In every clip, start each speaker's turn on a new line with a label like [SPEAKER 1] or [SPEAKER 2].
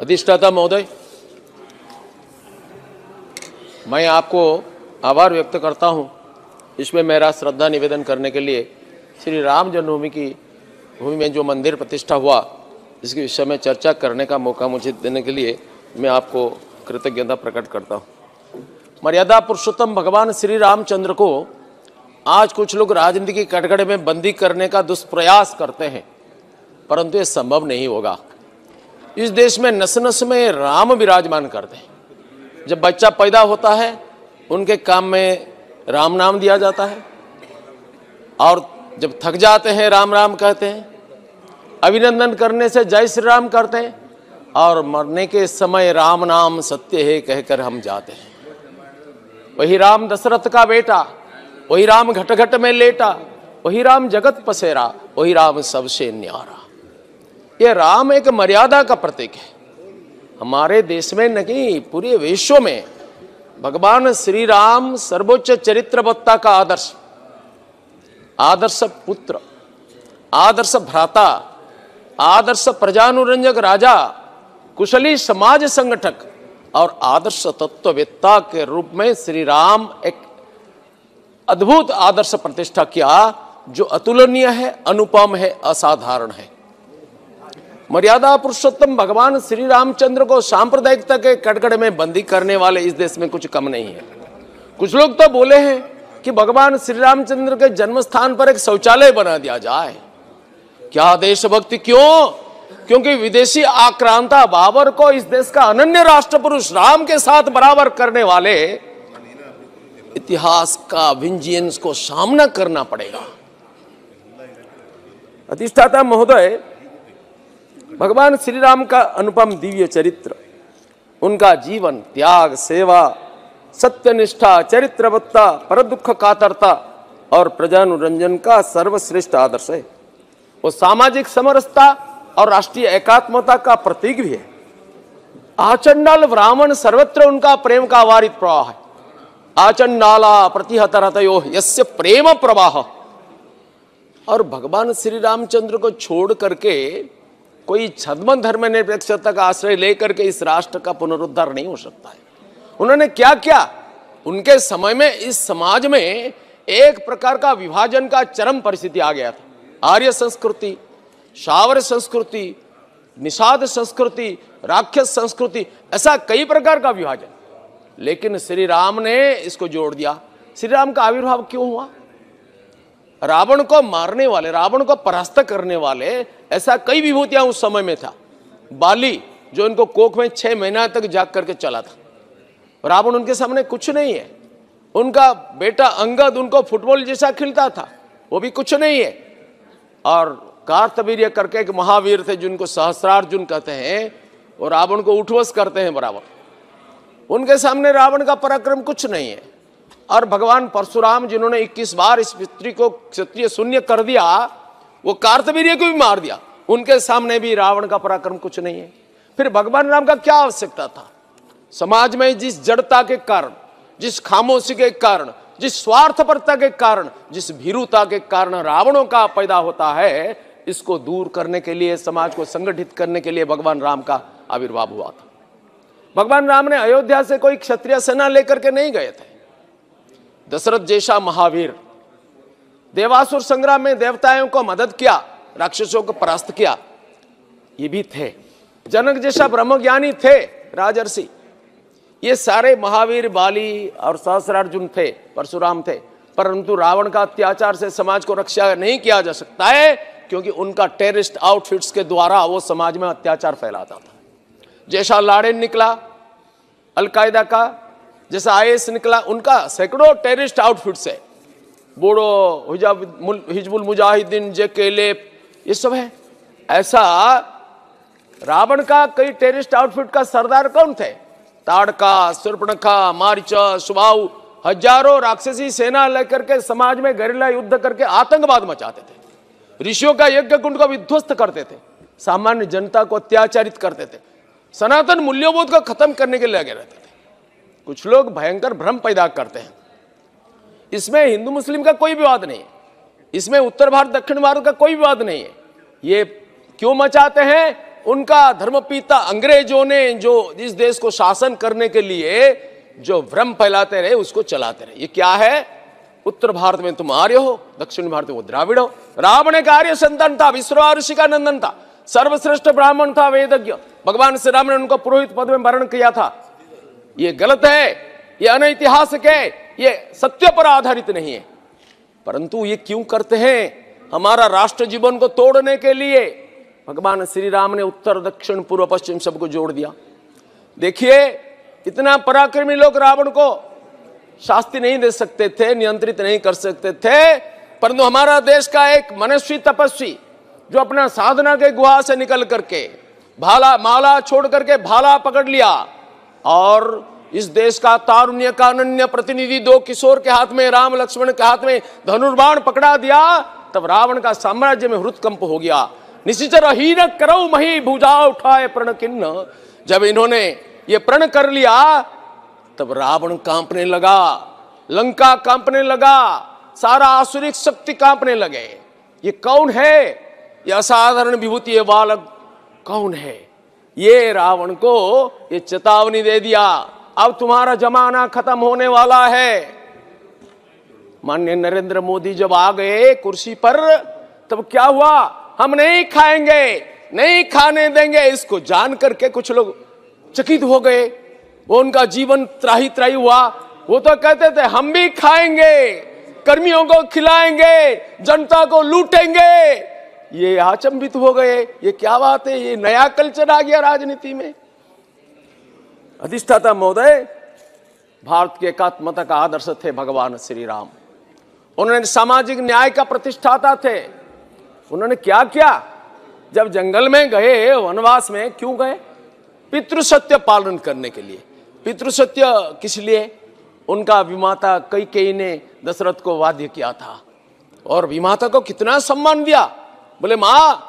[SPEAKER 1] अधिष्ठाता महोदय, मैं आपको आभार व्यक्त करता हूँ। इसमें मेरा श्रद्धा निवेदन करने के लिए श्री राम जन्मभूमि की भूमि में जो मंदिर प्रतिष्ठा हुआ, इसके विषय में चर्चा करने का मौका मुझे देने के लिए मैं आपको कृतज्ञता प्रकट करता हूँ। मर्यादा पुरुषोत्तम भगवान श्री रामचंद्र को आज कुछ लोग राजनीति की कटघरे में बंदी करने का दुष्प्रयास करते हैं, परंतु ये संभव नहीं होगा। इस देश में नस नस में राम विराजमान करते हैं जब बच्चा पैदा होता है, उनके काम में राम नाम दिया जाता है। और जब थक जाते हैं, राम राम कहते हैं। अभिनंदन करने से जय श्री राम करते हैं। और मरने के समय राम नाम सत्य है कहकर हम जाते हैं। वही राम दशरथ का बेटा, वही राम घट घट में लेटा, वही राम जगत पसेरा, वही राम सबसे न्यारा। ये राम एक मर्यादा का प्रतीक है। हमारे देश में नहीं, पूरे विश्व में भगवान श्री राम सर्वोच्च चरित्रवत्ता का आदर्श आदर्श पुत्र, आदर्श भ्राता, आदर्श प्रजानुरंजक राजा, कुशली समाज संगठक और आदर्श तत्ववेत्ता के रूप में श्री राम एक अद्भुत आदर्श प्रतिष्ठा किया, जो अतुलनीय है, अनुपम है, असाधारण है। मर्यादा पुरुषोत्तम भगवान श्री रामचंद्र को सांप्रदायिकता के कटकड़े में बंदी करने वाले इस देश में कुछ कम नहीं है। कुछ लोग तो बोले हैं कि भगवान श्री रामचंद्र के जन्म स्थान पर एक शौचालय बना दिया जाए। क्या देशभक्ति क्यों? क्योंकि विदेशी आक्रांता बाबर को इस देश का अनन्य राष्ट्र पुरुष राम के साथ बराबर करने वाले इतिहास का विंजियंस को सामना करना पड़ेगा। अधिष्ठाता महोदय भगवान श्री राम का अनुपम दिव्य चरित्र, उनका जीवन, त्याग, सेवा, सत्यनिष्ठा, चरित्रवत्ता पर दुख कातरता और प्रजानुरंजन का सर्वश्रेष्ठ आदर्श है। वो सामाजिक समरसता और राष्ट्रीय एकात्मता का प्रतीक भी है। आचंडाल ब्राह्मण सर्वत्र उनका प्रेम का वारित प्रवाह है। आचंडाला प्रतिहत रतयो यस्य प्रेम प्रवाह। और भगवान श्री रामचंद्र को छोड़ करके कोई छद्म धर्म निरपेक्षता का आश्रय लेकर के इस राष्ट्र का पुनरुद्धार नहीं हो सकता है। उन्होंने क्या किया? उनके समय में इस समाज में एक प्रकार का विभाजन का चरम परिस्थिति आ गया था। आर्य संस्कृति, शावर संस्कृति, निषाद संस्कृति, राक्षस संस्कृति, ऐसा कई प्रकार का विभाजन। लेकिन श्री राम ने इसको जोड़ दिया। श्री राम का आविर्भाव क्यों हुआ? रावण को मारने वाले, रावण को परास्त करने वाले, ऐसा कई विभूतियाँ उस समय में था। बाली, जो इनको कोख में छह महीना तक जाग करके चला था। रावण उनके सामने कुछ नहीं है। उनका बेटा अंगद उनको फुटबॉल जैसा खिलता था, वो भी कुछ नहीं है। और कार्तवीर्य करके एक महावीर थे, जिनको सहस्रार्जुन कहते हैं, वो रावण को उठवस करते हैं बराबर। उनके सामने रावण का पराक्रम कुछ नहीं है। और भगवान परशुराम जिन्होंने 21 बार इस पितृ को क्षत्रिय शून्य कर दिया, वो कार्तवीर्य को भी मार दिया। उनके सामने भी रावण का पराक्रम कुछ नहीं है। फिर भगवान राम का क्या आवश्यकता था? समाज में जिस जड़ता के कारण, जिस खामोशी के कारण, जिस स्वार्थपरता के कारण, जिस भीरुता के कारण रावणों का पैदा होता है, इसको दूर करने के लिए, समाज को संगठित करने के लिए भगवान राम का आविर्भाव हुआ था। भगवान राम ने अयोध्या से कोई क्षत्रिय सेना लेकर के नहीं गए थे। दशरथ जैसा महावीर। देवासुर संग्राम में देवताओं को मदद किया, राक्षसों को परास्त किया। ये भी थे। जनक जैसा ब्रह्मज्ञानी थे राजर्षि। ये सारे महावीर, बाली और सहस्रार्जुन थे, परशुराम थे। परंतु रावण का अत्याचार से समाज को रक्षा नहीं किया जा सकता है, क्योंकि उनका टेररिस्ट आउटफिट्स के द्वारा वो समाज में अत्याचार फैलाता था। जैसा लाड़ेन निकला, अलकायदा का जैसा आईएस निकला, उनका सैकड़ों टेररिस्ट आउटफिट्स है। बोड़ो हिजबुल मुजाहिदीन जे ये सब है। ऐसा रावण का कई टेररिस्ट आउटफिट का सरदार कौन थे? ताड़का, सुर्पणखा, मारिच, सुबाऊ, हज़ारों राक्षसी सेना लेकर के समाज में गरिल्ला युद्ध करके आतंकवाद मचाते थे। ऋषियों का यज्ञ कुंड को विध्वस्त करते थे। सामान्य जनता को अत्याचारित करते थे। सनातन मूल्यबोध को खत्म करने के लिए लगे रहते कुछ लोग भयंकर भ्रम पैदा करते हैं। इसमें हिंदू मुस्लिम का कोई विवाद नहीं है। इसमें उत्तर भारत, दक्षिण भारत का कोई विवाद नहीं है। ये क्यों मचाते हैं? उनका धर्मपिता अंग्रेज़ों ने जो इस देश को शासन करने के लिए जो भ्रम फैलाते रहे, उसको चलाते रहे। ये क्या है? उत्तर भारत में तुम आर्य हो, दक्षिण भारत में वो द्राविड़ हो। रावण एक आर्य संतान था, विश्व ऋषि का नंदन था। सर्वश्रेष्ठ ब्राह्मण था, वेदज्ञ। भगवान श्री राम ने उनको पुरोहित पद में वर्ण किया था। ये गलत है, ये अनैतिहासिक है, ये सत्य पर आधारित नहीं है। परंतु ये क्यों करते हैं? हमारा राष्ट्र जीवन को तोड़ने के लिए। भगवान श्री राम ने उत्तर, दक्षिण, पूर्व, पश्चिम सबको जोड़ दिया। देखिए, इतना पराक्रमी लोग रावण को शास्ति नहीं दे सकते थे, नियंत्रित नहीं कर सकते थे, परंतु हमारा देश का एक मनस्वी तपस्वी, जो अपना साधना के गुहा से निकल करके, भाला, माला छोड़ करके भाला पकड़ लिया, और इस देश का तारुण्य का अनन्य प्रतिनिधि दो किशोर के हाथ में, राम लक्ष्मण के हाथ में धनुर्बाण पकड़ा दिया, तब रावण का साम्राज्य में हृदकंप हो गया। निशिचर हीन करो मही, भुजा उठाए प्रण किन्न। जब इन्होंने ये प्रण कर लिया, तब रावण कांपने लगा, लंका कांपने लगा, सारा आसुरिक शक्ति कांपने लगे। ये कौन है? ये असाधारण विभूति बालक कौन है? ये रावण को ये चेतावनी दे दिया। अब तुम्हारा जमाना खत्म होने वाला है। माननीय नरेंद्र मोदी जब आ गए कुर्सी पर, तब क्या हुआ? हम नहीं खाएँगे, नहीं खाने देंगे। इसको जान करके कुछ लोग चकित हो गए। वो उनका जीवन त्राही त्राही हुआ। वो तो कहते थे, हम भी खाएँगे, कर्मियों को खिलाएँगे, जनता को लूटेंगे। ये आचंबित हो गए। ये क्या बात है? ये नया कल्चर आ गया राजनीति में। अधिष्ठाता महोदय, भारत के एकात्मता का आदर्श थे भगवान श्री राम उन्होंने सामाजिक न्याय का प्रतिष्ठाता थे। उन्होंने क्या किया? जब जंगल में गए, वनवास में क्यों गए? पितृसत्य पालन करने के लिए। पितृसत्य किस लिए? उनका विमाता कई कई ने दशरथ को वाद्य किया था। और विमाता को कितना सम्मान दिया? बोले, माँ,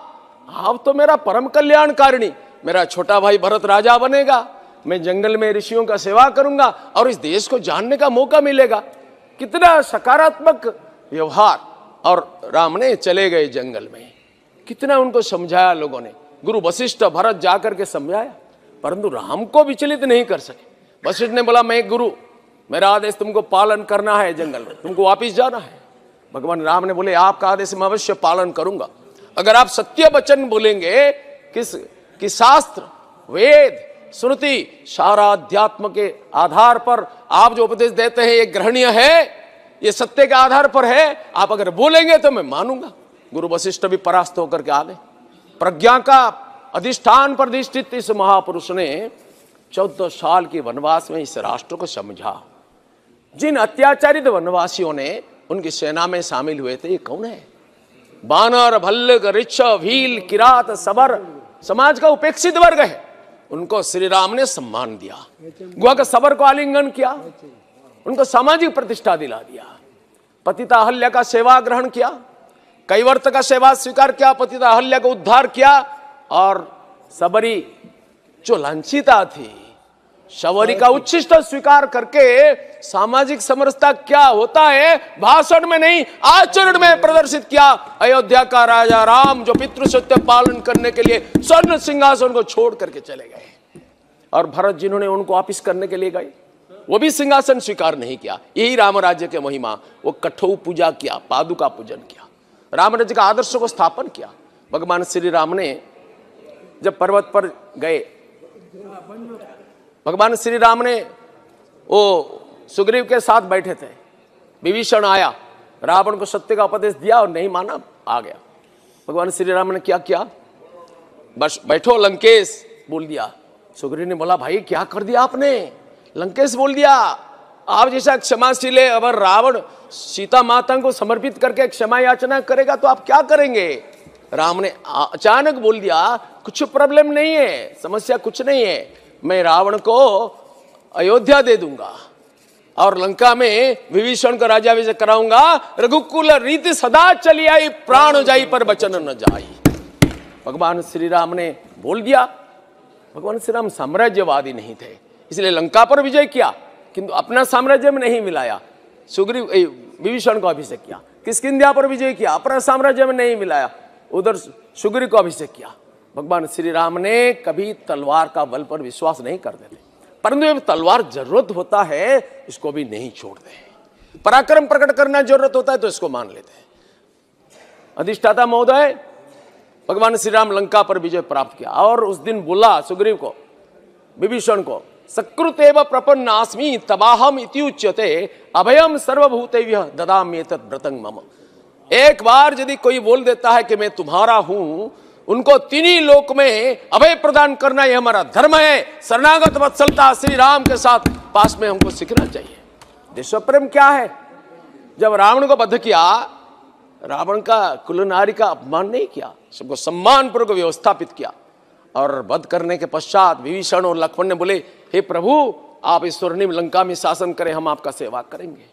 [SPEAKER 1] आप तो मेरा परम कल्याणकारिणी, मेरा छोटा भाई भरत राजा बनेगा। मैं जंगल में ऋषियों का सेवा करूँगा और इस देश को जानने का मौका मिलेगा। कितना सकारात्मक व्यवहार। और राम ने चले गए जंगल में। कितना उनको समझाया लोगों ने। गुरु वशिष्ठ भरत जाकर के समझाया। परंतु राम को विचलित नहीं कर सके। वशिष्ठ ने बोला, मैं गुरु, मेरा आदेश तुमको पालन करना है जंगल में। तुमको वापिस जाना है। भगवान राम ने बोले, आपका आदेश मैं अवश्य पालन करूँगा। अगर आप सत्य वचन बोलेंगे, किस कि शास्त्र, वेद श्रुति सारा अध्यात्म के आधार पर आप जो उपदेश देते हैं, ये ग्रहणीय है, ये सत्य के आधार पर है, आप अगर बोलेंगे तो मैं मानूँगा। गुरु वशिष्ठ भी परास्त होकर के आ गए। प्रज्ञा का अधिष्ठान प्रतिष्ठित इस महापुरुष ने चौदह साल के वनवास में इस राष्ट्र को समझा। जिन अत्याचारित वनवासियों ने उनकी सेना में शामिल हुए थे, ये कौन है? बानर भल्लक रिच्छ भील किरात, सबर समाज का उपेक्षित वर्ग है। उनको श्री राम ने सम्मान दिया। गुआ का सबर को आलिंगन किया। उनको सामाजिक प्रतिष्ठा दिला दिया। पतिता हल्य का सेवा ग्रहण किया। कैवर्त का सेवा स्वीकार किया। पतिता हल्य का उद्धार किया। और सबरी जो लांछिता थी शबरी का उच्छिष्ट स्वीकार करके सामाजिक समरसता क्या होता है? भाषण में नहीं आचरण में प्रदर्शित किया। अयोध्या का राजा राम जो पितृ सत्य पालन करने के लिए स्वर्ण सिंहासन को छोड़ करके चले गए। और भरत जिन्होंने उनको वापिस करने के लिए गए। वो भी सिंहासन स्वीकार नहीं किया। यही राम राज्य के महिमा। वो कठोर पूजा किया पादुका पूजन किया। राम राज्य का आदर्श को स्थापन किया। भगवान श्री राम ने जब पर्वत पर गए भगवान श्री राम ने वो सुग्रीव के साथ बैठे थे। विभीषण आया, रावण को सत्य का उपदेश दिया और नहीं माना, आ गया। भगवान श्री राम ने क्या किया? बस बैठो, लंकेश, बोल दिया। सुग्रीव ने बोला, भाई, क्या कर दिया आपने? लंकेश बोल दिया, आप जैसा क्षमाशील है अगर रावण सीता माता को समर्पित करके क्षमा याचना करेगा तो आप क्या करेंगे? राम ने अचानक बोल दिया, कुछ प्रॉब्लम नहीं है, समस्या कुछ नहीं है। मैं रावण को अयोध्या दे दूँगा और लंका में विभीषण को विजय कराऊँगा। रघुकुल रीति सदा चली आई, प्राण जाई पर बचन न जाई। भगवान श्री राम ने बोल दिया, भगवान श्री राम साम्राज्यवादी नहीं थे, इसलिए लंका पर विजय किया, किंतु अपना साम्राज्य में नहीं मिलाया। सुग्रीव विभीषण को अभिषेक किया, किसकिंध्या पर विजय किया, अपना साम्राज्य में नहीं मिलाया, उधर सुग्रीव को अभिषेक किया। भगवान श्री राम ने कभी तलवार का बल पर विश्वास नहीं कर देते। परंतु जब तलवार ज़रूरत होता है, इसको भी नहीं छोड़ते पराक्रम प्रकट करना ज़रूरत होता है तो इसको मान लेते हैं। अधिष्ठाता महोदय, भगवान श्री राम लंका पर विजय प्राप्त किया और उस दिन बोला सुग्रीव को, विभीषण को, सकृतेव प्रपन्नास्मि तबाहम इति उच्यते अभयम सर्वभूत ददाम्य व्रतंग मम। एक बार यदि कोई बोल देता है कि मैं तुम्हारा हूँ उनको तीनी लोक में अभय प्रदान करना यह हमारा धर्म है। शरणागत वत्सलता श्री राम के साथ पास में हमको सीखना चाहिए। देश प्रेम क्या है? जब रावण को बद्ध किया रावण का कुलनारी का अपमान नहीं किया सबको सम्मान पूर्वक व्यवस्थापित किया और वध करने के पश्चात विभीषण और लक्ष्मण ने बोले हे प्रभु आप इस स्वर्णिम लंका में शासन करें हम आपका सेवा करेंगे।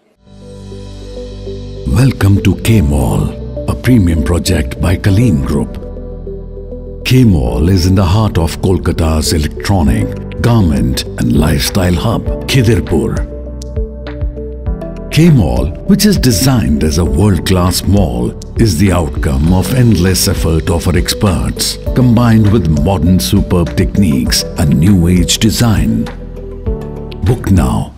[SPEAKER 2] Welcome to K Mall, a premium project by Kaleen Group. K Mall is in the heart of Kolkata's electronic, garment and lifestyle hub, Khidirpur. K Mall, which is designed as a world-class mall, is the outcome of endless effort of our experts, combined with modern superb techniques and new age design. Book now